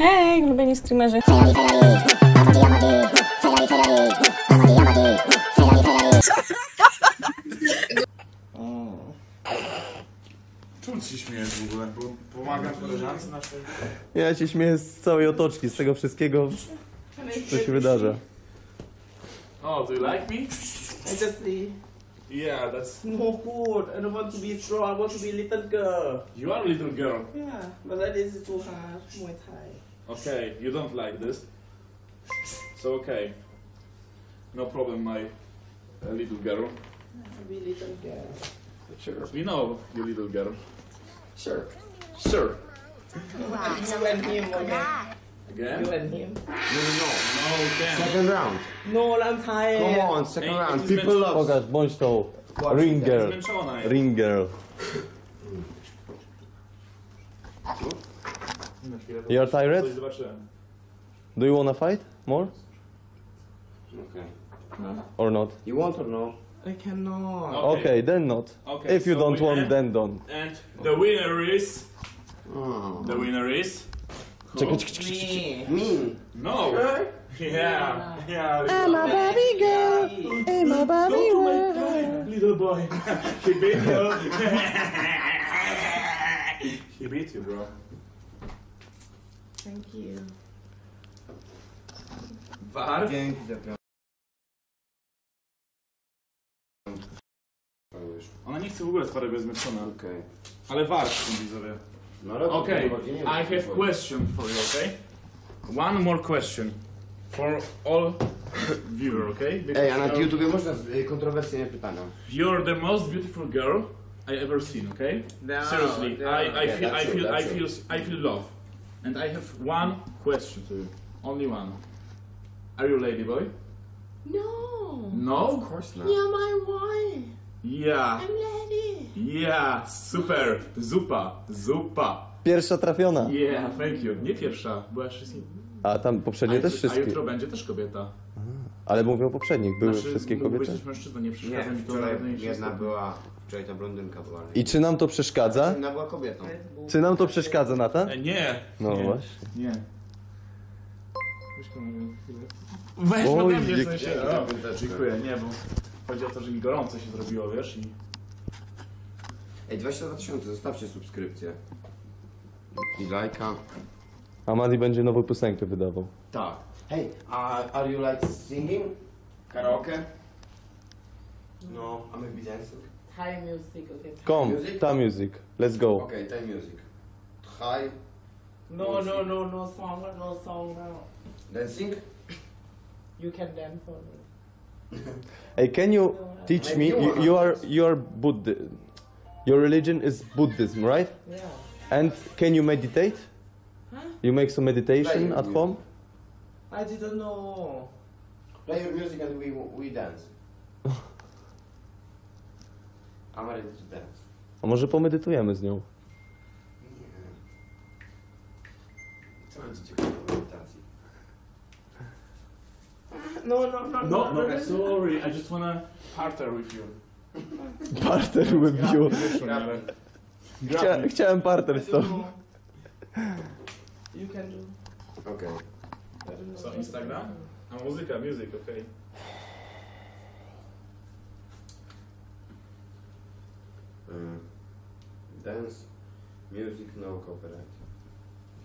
Hej, ulubieni streamerzy. Czemu się śmiejesz w ogóle? Bo pomagam koleżance naszej. Ja się śmieję z całej otoczki, z tego wszystkiego, co się wydarza. Oh, do you like me? I just see. Yeah, that's... No good. I don't want to be strong. I want to be a little girl. You are a little girl. Yeah, but that is too hard. Muay Thai. Okay, you don't like this. So okay. No problem, my uh, little girl. To be a little girl. Sure. We know you little girl. Sure. Sure. You and him, okay? Again? You and him. No, no, No, we no. can't. Second round. No, I'm tired. Come on, second Ej, round. People love. Pokaż, bądź tą ring girl. Ring girl. Na chwilę, to You're tired? Do you wanna fight more Okay. or not? You want or no? I cannot. Okay, then not. Okay, If you so don't we want, end- then don't. And the winner is... Oh. The winner is... Czekaj, czekaj, czekaj. Me. Mean. No! Yeah! Yeah! I'm a baby girl. I'm a baby Go to my girl. guy, little boy. he beat you. he beat you, bro. Thank you. War? Dzięki za piątkę. Ona nie chce w ogóle sparego jest zmęczona. Okej. Ale war są widzowie. No ale Okay, chodzi, nie I wiem, have o co chodzi. question for you, okay? One more question. For all viewer, okay? Because Ej, a na you're- YouTubie um, można z- y, kontrowersyjne pytania. You're the most beautiful girl I ever seen, okay? No, Seriously, no. I, I Yeah, feel, that's I true, feel, I that's feel, I feel love, and I have one question to you, only one. Are you a lady boy? No. No. Of course not. You're my wife. Yeah, I'm lady. yeah, super, zupa, zupa. Pierwsza trafiona. Yeah, thank you. Nie pierwsza, była nim. A tam poprzednie a, też A wszystkie. jutro będzie też kobieta. Ale mówię o poprzednich. Były Znaczy, wszystkie mógłbyś kobiety. też mężczyzna, nie przeszkadza Nie, mi to wczoraj jedna była, wczoraj ta blondynka była. I czy nam to przeszkadza? Inna była kobietą. Czy nam to przeszkadza, Nata? E, Nie. No nie, właśnie. Nie. Weź go na chwilę. Weź Oj, ode mnie w jak- sensie. Dzięki O, za piąteczkę. Dziękuję, nie, bo chodzi o to, że mi gorąco się zrobiło, wiesz, i... Ej, 22 tysiące, zostawcie subskrypcję. I lajka. A Madi będzie nową piosenkę wydawał. Tak. Hej, a are you like singing? Karaoke? No, I'm a maybe dancing? Thai music, okay. Come, Music? ta music. Let's go. Okay, Thai music. Thai No, no, no, no song, no song now. dancing? You can dance for me. Hey, can you teach me? You, you are you are Buddha. Your religion is Buddhism, right? Yeah. And can you meditate? Huh? You make some meditation Play at music. home? I didn't know. Play your music and we, we dance. I'm ready to dance. A może pomedytujemy z nią? Co będzie ciekawe w medytacji? No, no, no, No, no, sorry, I just wanna partner with you. Parter with you. Grab me. Chcia, chciałem parter z tobą. know. You can do. Okej. Co, Instagram? A muzyka, music, okej. Mm. Dance, music, no copyright.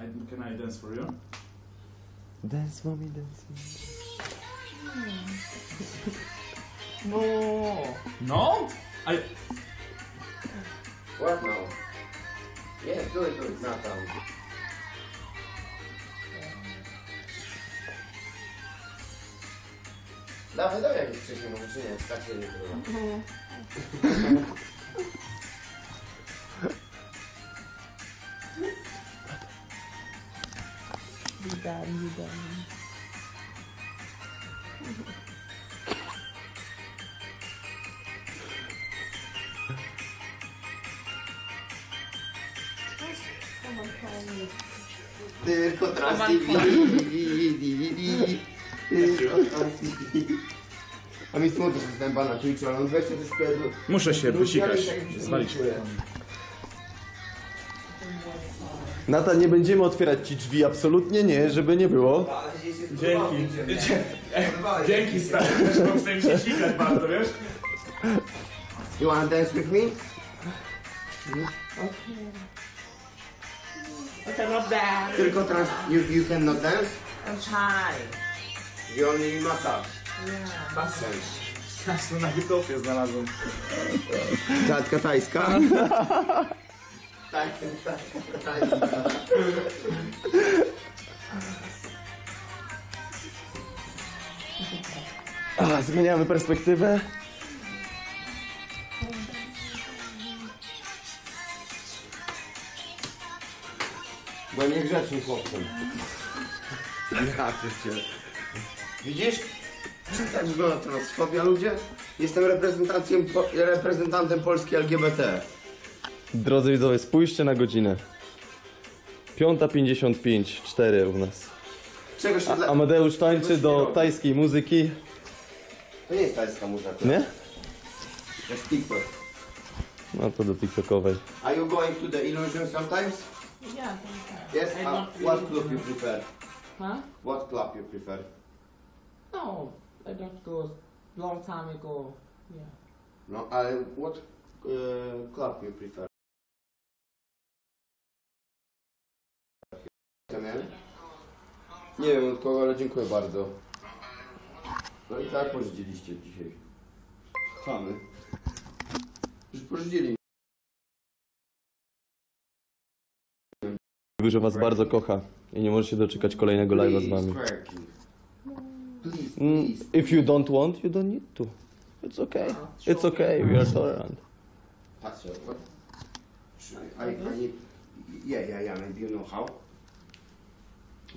I Can I dance for you? Dance for me, dance for me. No. No? I... What now? Yes, do it, do it. Not down. Dawaj, dawaj jakieś wcześniej, może czy nie, tak się nie podoba. You done. Tylko TV, DVD, Trans TV. A mi smutno, że jestem na Twitchu, ale on weźcie coś powiedzmy. Muszę się wysikać, zwalić nie czuję. telefon. Nata, nie będziemy otwierać ci drzwi, absolutnie nie, żeby nie było. Dzięki. Dzięki stary, też mam sobie się sikać bardzo, wiesz? You wanna dance with me? I cannot dance. Tylko trans... You, you cannot dance? I'm shy. You only massage. Yeah. Basen. Aż to na wytopie znalazłem. Tatka tajska? Tak, tatka tajska. A, zmieniamy perspektywę. Byłem niegrzecznym chłopcem. Ja przecież. Widzisz? Tak wygląda transfobia ludzie. Jestem reprezentantem, po, reprezentantem Polski LGBT. Drodzy widzowie, spójrzcie na godzinę. 5.55, 4 u nas. Czego się A dla... Amadeusz tańczy do tajskiej muzyki. To nie jest tajska muzyka. Nie? To jest TikTok. No to do TikTokowej. Are you going to the illusion sometimes? Yeah. Yes. I Uh, what club you prefer? Huh? What club you prefer? No, I don't go long time ago. Yeah. No, ale what uh, club you prefer? Nie wiem od kogo, ale dziękuję bardzo. No i tak pożyczyliście dzisiaj. Chamy. Już pożyczyli. Mówił, że was bardzo kocha i nie może się doczekać kolejnego live'a z wami. Please, Please, Mm, if you don't want, you don't need to. It's okay. It's okay, we are tolerant. Patrzcie, what? I, I need... Yeah, yeah, yeah, maybe you know how.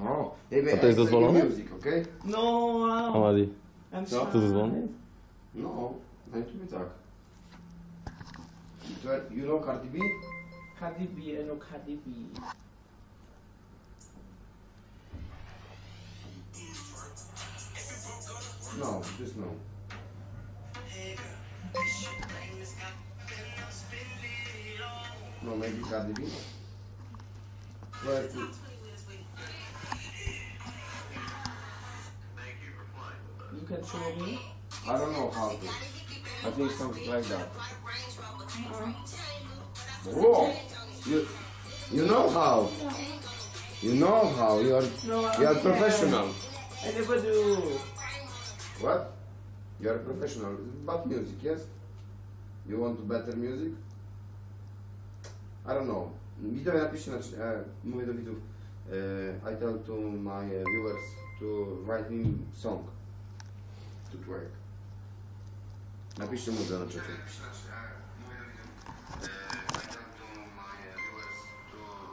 Oh, maybe A to jest I play dozwolone? Music, okay? No, no. Amadi, I'm Co? shy. to dozwolone? No, na YouTube tak. To- You know Cardi B? Cardi B, I know Cardi B. No, just no. No, maybe Cardi B? But, You can show me. I don't know how to. I think something like that. Whoa! You, you know how? You know how? You are, No, you are professional. I never do. What? You are a professional. About music, yes? You want better music? I don't know. Widzowie napiszcie, znaczy, e, mówię do widzów, e, I tell to my viewers to write me song to twerk. Napiszcie muzę na czacie.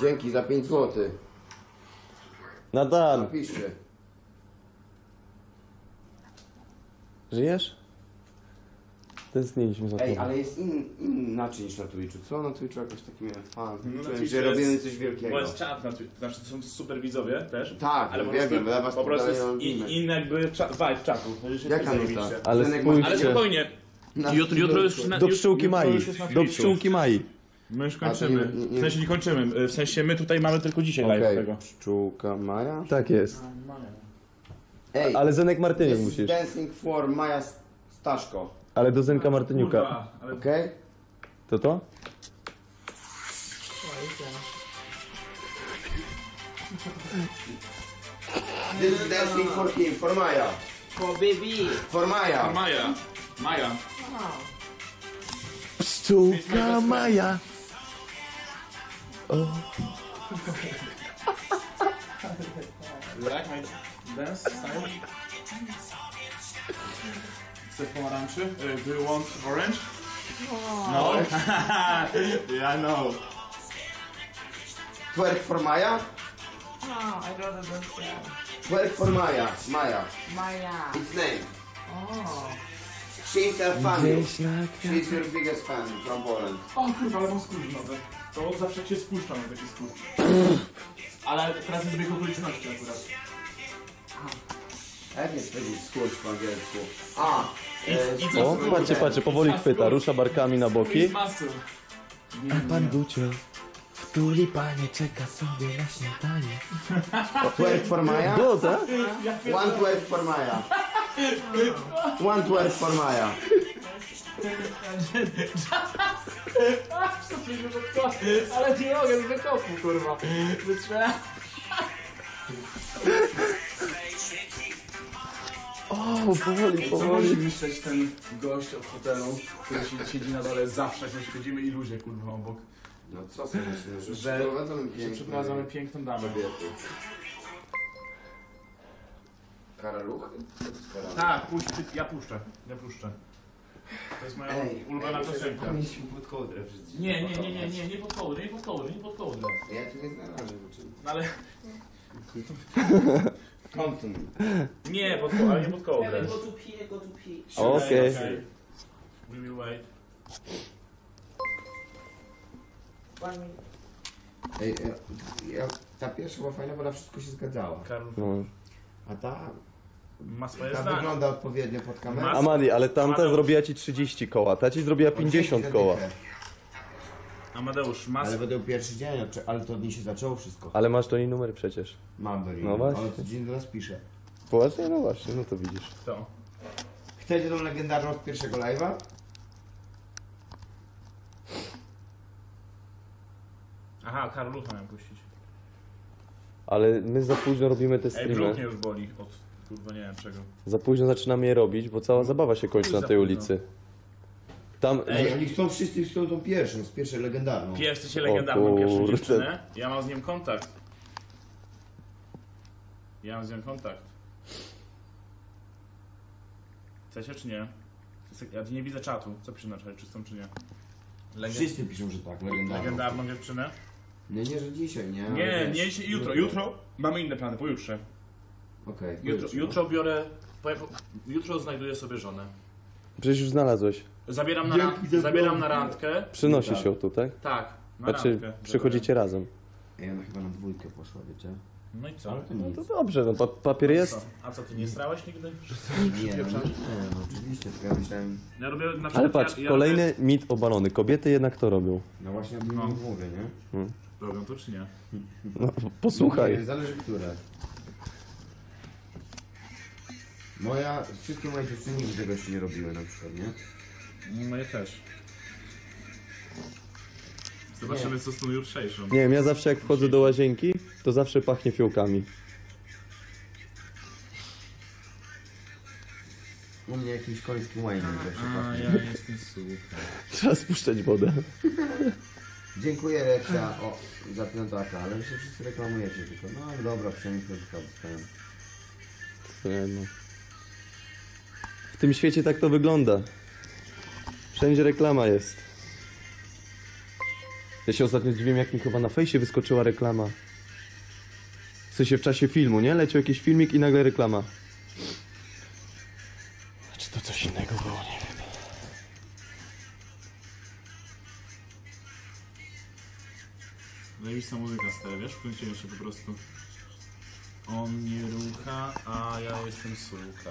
Dzięki za 5 zł. Natan, Napiszcie. Żyjesz? Tęskniliśmy za Ej, tobą. ale jest in, inaczej niż na Twitchu. Co? Na Twitchu jakoś taki miałem fan. No, na Czułem, Twitchu że jest- robimy coś wielkiego. Bo jest czat na Twitchu, znaczy to są super widzowie też. Tak, ale po uwielbiam, prostu, was po prostu jest lubimy. inny jakby cza, vibe czatu. To jest Jaka zajebiście. nuta? Ale spokojnie, Na jutro, jutro już na, Do już- pszczółki jutro Mai. już jest na Do Twitchu. pszczółki Mai. My już A to kończymy. nie- nie- W sensie nie kończymy. W sensie my tutaj mamy tylko dzisiaj Okej, live tego. pszczółka Maja. Tak jest. Ej, Ale Zenek Martyniuk this is musisz. dancing for Maja Staszko. Ale do Zenka Martyniuka. Kurwa, ale Okej? To to? This is dancing for him, for Maja. For baby. For Maja. Maja. Maja. Pszczółka Maja. You like my dance style? Chcesz pomarańczy? Uh, do you want orange? No. yeah, I know. Twerk for Maja? Oh, I don't understand. Twerk for Maja. Maja. Maya. Its name. Oh. She's a fan. She's your biggest fan from Poland. O kurwa, ale mam skurcz nowy. To zawsze jak się spuszcza na taki skurcz. Ale teraz jest zbieg okoliczności akurat. A jak jest powiedzieć skurcz po angielsku? A, e, O, patrzcie, patrzcie, powoli chwyta, rusza barkami na boki. A pan Gucio w Tulipanie czeka sobie na śniadanie. Twerk for Maja? Tak? One twerk for Maja. One twerk for Maja. Ale nie mogę z wykopu, kurwa. Wytrzymałem. O, powoli, Co powoli. musi myśleć ten gość od hotelu, który si- siedzi na dole zawsze, jak my siedzimy i ludzie kurwa obok. No co sobie myślisz, że, Że- przeprowadzamy Że piękne przeprowadzamy piękną damę. kobiety. Karaluchy? Tak, puść, ja puszczę, ja puszczę. To jest moja ulubiona piosenka. Powinniśmy pod kołdrę wrzucić. Nie, nie, nie, nie, nie, nie pod kołdrę, nie pod kołdrę, nie pod kołdrę. Ja tu nie znalazłem czym. No ale Kontum. nie pod kołdrę, ale nie pod kołdrę. Go to pee, go to pee. Okej. We will wait. One minute. Ej, ja, ja, ta pierwsza była fajna, bo na wszystko się zgadzała. Karl No. A ta, ma swoje ta zdanie. wygląda odpowiednio pod kamerą. Ma- Amadi, ale tamta zrobiła ci 30 koła, ta ci zrobiła 50 koła. Amadeusz, ma Ale będę pierwszy dzień, ale to od niej się zaczęło wszystko. Ale masz to nie numer przecież. Mam do niej. No właśnie. Ale co dzień do nas pisze. Poważnie? No właśnie, no to widzisz. kto? Chcecie tą legendarną z pierwszego live'a? Aha, Karlucha miałem puścić. Ale my za późno robimy te Ej, brzuch mnie streamy. już boli od kurwa nie wiem czego. Za późno zaczynamy je robić, bo cała zabawa się kończy Chuj na za tej późno. ulicy. Tam... Ej. Oni chcą wszyscy chcą tą pierwszą, z pierwszej legendarną. Pierwszy się legendarną pierwszą kurde. dziewczynę. Ja mam z nią kontakt. Ja mam z nią kontakt. Chcecie czy nie? Ja nie widzę czatu. Co pisze na czacie, czy są czy nie? Legend... Wszyscy piszą, że tak, legendarną. Legendarną dziewczynę? Nie, nie, że dzisiaj, nie. Nie, ale nie, wiesz, dzisiaj- jutro, jutro. Mamy inne plany, pojutrze. Okej, Jutro, pojutrze, no. jutro biorę... po- Jutro znajduję sobie żonę. Przecież już znalazłeś. Zabieram na, Dzięki ran- za zabieram na randkę. Przynosi się tu, tak? Tak, na Znaczy, randkę. przychodzicie razem. Ej, ona chyba na dwójkę poszła, wiecie? No i co? No to dobrze, no pa papier jest. Co? A co, ty nie strałeś nigdy? Nie, no, nie, no oczywiście, tylko ja myślałem... Ja robię na przykład... Ale patrz, ja, ja kolejny mit obalony. Kobiety jednak to robią. No właśnie o tym No. mówię, nie? Robię, robią to czy nie? No, Nie, posłuchaj. zależy które. Moja, wszystkie moje dziewczyny nigdy tego jeszcze nie robiły na przykład, nie? Moje też. Zobaczymy co z tą jutrzejszą. Nie wiem, ja zawsze jak wchodzę do łazienki, to zawsze pachnie fiołkami. U mnie jakimś końskim łajnem zawsze A, pachnie. ja jestem super. Trzeba spuszczać wodę. Dziękuję Reksia o, za piątaka, ale wy się wszyscy reklamujecie tylko. No dobra, przynajmniej piątka dostałem. Nie, no. W tym świecie tak to wygląda. Wszędzie reklama jest. Ja się ostatnio dziwiłem, jak mi chyba na fejsie wyskoczyła reklama. W sensie w czasie filmu, nie? Leciał jakiś filmik i nagle reklama. Czy to coś innego było? Nie wiem. Zajebista muzyka stary, wiesz? Wkręciłem się po prostu. On mnie rucha, a ja jestem suka.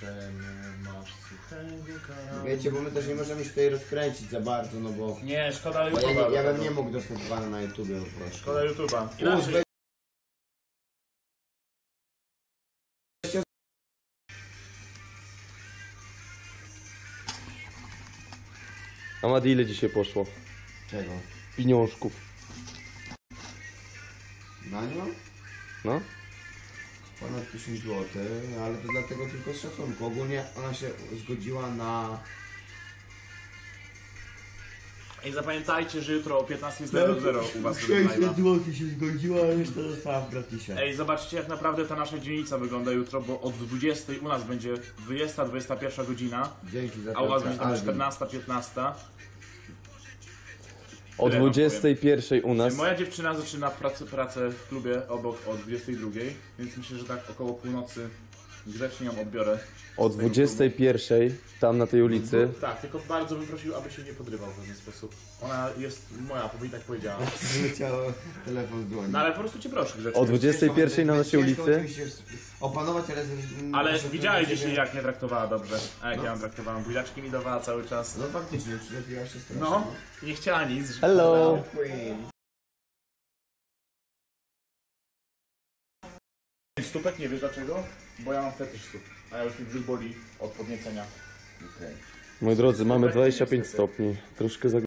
Czemu masz suchego? Wiecie, bo my też nie możemy się tutaj rozkręcić za bardzo, no bo... Nie, szkoda bo ja, YouTube'a. nie, ja bym nie mógł dostać pana na YouTubie po prostu. Szkoda YouTube'a. Inaczej. Amadi, ile dzisiaj poszło? Czego? Pieniążków. Na nią? No? Ponad 1000 zł, ale to dlatego tylko z szacunku. Ogólnie ona się zgodziła na... I zapamiętajcie, że jutro o 15.00 u was będzie live'a. zł się zgodziła, a resztę dostała w gratisie. Ej, zobaczcie jak naprawdę ta nasza dzielnica wygląda jutro, bo od 20 u nas będzie 20-21 godzina, Dzięki za a u was będzie tam Alvin. 14-15. O Tyle wam 21 u nas. Moja dziewczyna zaczyna pracę, pracę w klubie obok o 22, więc myślę, że tak około północy grzecznie ją odbiorę. O z tego 21 tam na tej ulicy. klubu. Tak, tylko bardzo bym prosił, aby się nie podrywał w żaden sposób. Ona jest moja, i tak powiedziała. Leciał telefon dzwonić. No ale po prostu cię proszę grzecznie. O 21 na naszej Ciężko ulicy. oczywiście opanować, ale... Ale widziałeś dzisiaj że- jak mnie traktowała dobrze. A jak No. ja ją traktowałam? Buziaczki mi dawała cały czas. No faktycznie, przylepiła się strasznie. No, nie chciała nic. Hello. Queen. Stópek, nie wiesz dlaczego? Bo ja mam fetysz stóp, a ja już mi brzuch boli od podniecenia. Moi drodzy, mamy 25 stopni. Troszkę za